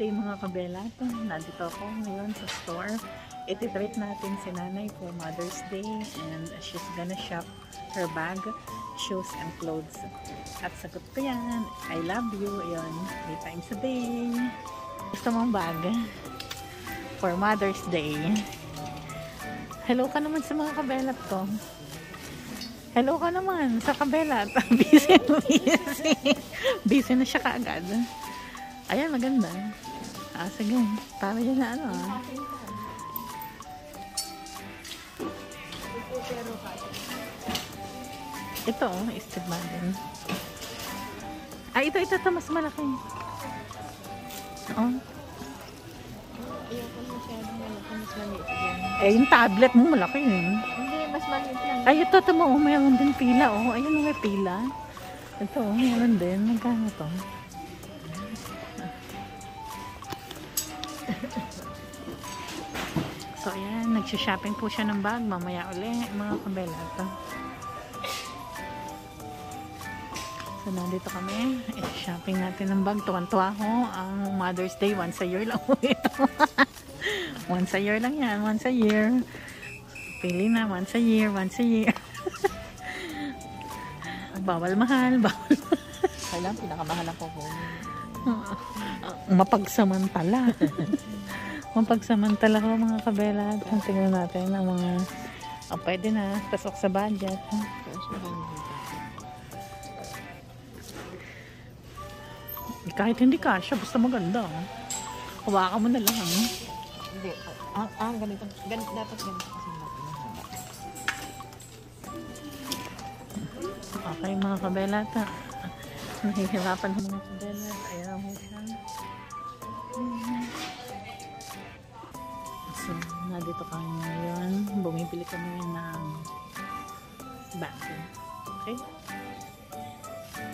day mga kabela. Ito, nandito ako ngayon sa store. Iti-treat natin si nanay for Mother's Day and she's gonna shop her bag, shoes, and clothes. At sagot ko yan, I love you. Ayun, three times a day. Gusto mong bag for Mother's Day. Hello ka naman sa mga kabelat ko. Hello ka naman sa kabelat. busy, busy. busy na siya kaagad. Ayan, maganda. Ah, sige. Para yan na ano ah. Ito, oh, istig din. Ah, ito, ito, ito, mas malaki. Oh. Maliit yan. Eh, yung tablet mo, malaki yun. Hindi, mas maliit lang. Ay, ito, ito mo, oh, mayroon din pila, oh. Ayun, oh, may pila. Ito, oh, mayroon din. Magkano to? So, ayan, nagsha-shopping po siya ng bag. Mamaya uli, mga kabela. Ito. So, nandito kami. I-shopping natin ng bag. Tuwan-tuwa ko. Ang Mother's Day, once a year lang po ito. once a year lang yan. Once a year. Pili na. Once a year. Once a year. bawal mahal. Bawal Kailan pinakamahal ako ko. mapagsamantala. mapagsamantala ko mga kabela. Tingnan natin ang mga oh, pwede na. Pasok sa budget. Kahit hindi kasya, basta maganda. Hawakan mo na lang. Hindi. Ah, ah ganito. Gan, dapat ganito kasi. Okay mga kabelata. Nahihirapan ng mga kabelat. Ayan mo siya. So, nandito kami ngayon. Bumibili kami ng bag. Okay?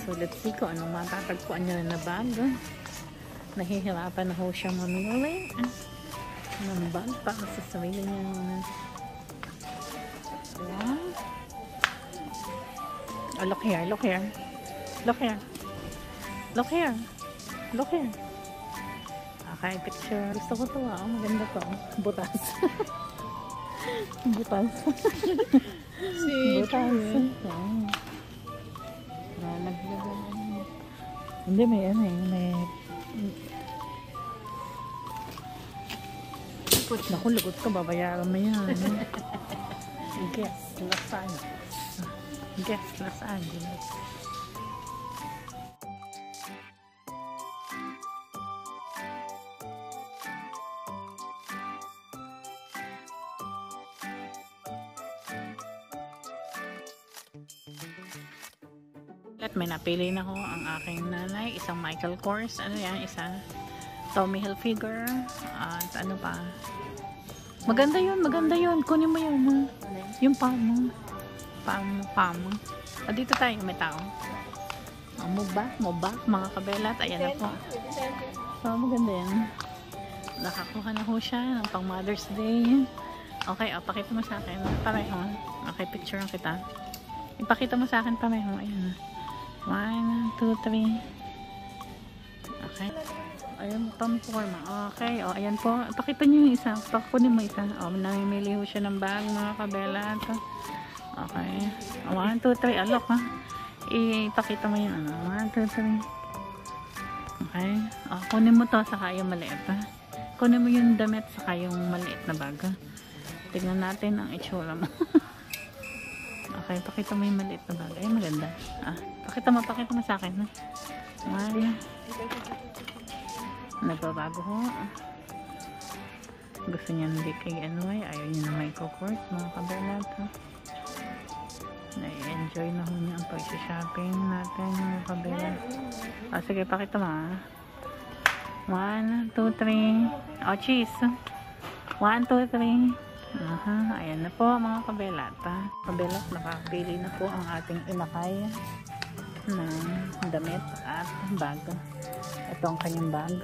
So, let's see kung anong matatagpuan niya na bag. Nahihirapan na ho siya mamili ng bag para sa sarili niya. Oh, look here, look here. Look here. Look here. Look here. Okay, picture. Gusto ko to ah. Maganda to. Butas. Butas. Si Butas. Oh. Nalaglagan. Hindi, may ano eh. May... Naku, lagot ka. Babayaran mo yan. Guess, Angeles. Guess, Los Angeles. At may napili na ko ang aking nanay. Isang Michael Kors. Ano yan? Isa Tommy Hilfiger. At ano pa? Maganda yun. Maganda yun. Kunin mo yun. Yun? Yung palm mo. Palm mo. Mo. O, dito tayo. May tao. O, mubak. Mubak. Mga kabelat. Ayan na po. So, maganda yan. Nakakuha na ho siya ng pang Mother's Day. Okay, o, pakita mo sa akin. Pareho. Okay, picture kita. Ipakita mo sa akin pareho. Ayan. One, two, three. Okay. Ayan, pamporma. Okay, o, ayan po. Pakita niyo yung isa. Pakunin mo isa. O, namimili ho siya ng bag, mga kabela. Ito. Okay. One, two, three. Alok, ha. Ipakita mo yung ano. One, two, three. Okay. O, kunin mo to saka yung maliit, ha. Kunin mo yung damit saka yung maliit na bag, ha. Tignan natin ang itsura mo. Okay, pakita mo yung maliit na bag. Ay, maganda. Ah, pakita mo, pakita mo sa akin. Ha? One. Nagbabago ho. Gusto niya hindi kay ano ay. Ayaw niya na may court mga kabelat. Ha? Na-enjoy na ho niya ang pag-shopping natin mga kabelat. Ah, sige, pakita mo. ha. One, two, three. Oh, cheese. One, two, three. Aha, ayan na po mga kabelata. Kabelat, nakapili na po ang ating inakay ng damit at bag. Ito ang kanyang bag.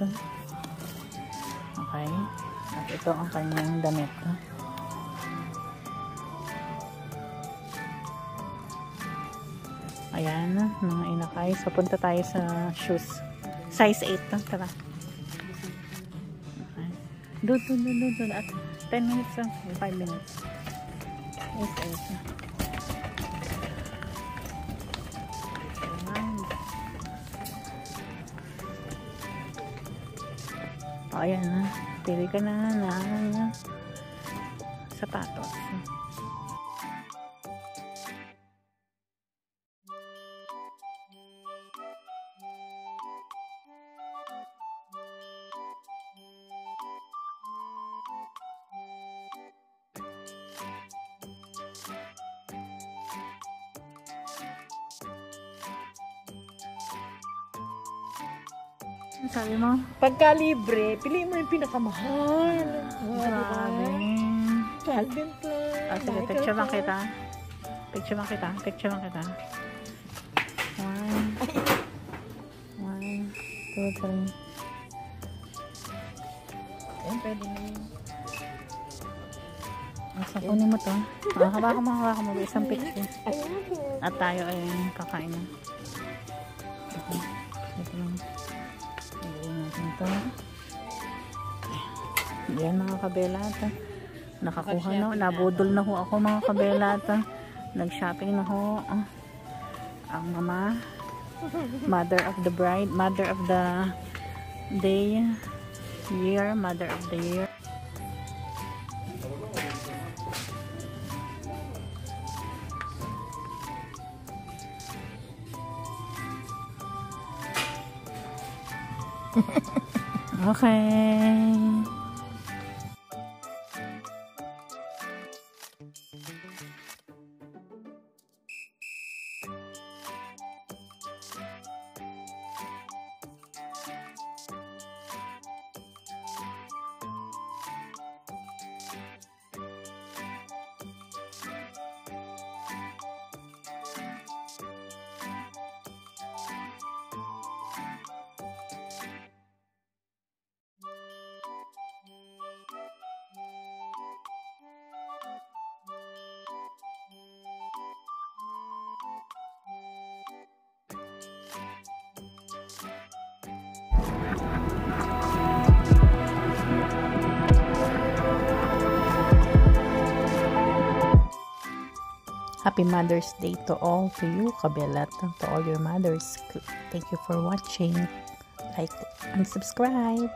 Okay. At ito ang kanyang damit. Ayan, mga inakay. So, punta tayo sa shoes. Size 8. Tara. Doon, doon, doon, doon, doon. At 10 minutes lang. 5 minutes. Yes, yes. O, ayan na. Pili ka na ng sapatos. Sabi mo? Pagka libre, piliin mo yung pinakamahal. Grabe. Calvin Klein. Ah, sige, picture Kors. kita. Picture lang kita. Picture lang kita. One. One, two, three. Ayun, pwede na yun. Asa, kunin mo to. Ah, hawakan mo, hawakan mo. Isang picture. At tayo ay kakain na. Ito lang. Iuwi natin to. Yan mga kabelata. Nakakuha na. Nabudol na ho ako mga kabelata. Nag-shopping na ho. Ah, Ang mama. Mother of the bride. Mother of the day. Year. Mother of the year. Okay. Happy Mother's Day to all, to you, Kabelat, to all your mothers. Thank you for watching. Like and subscribe.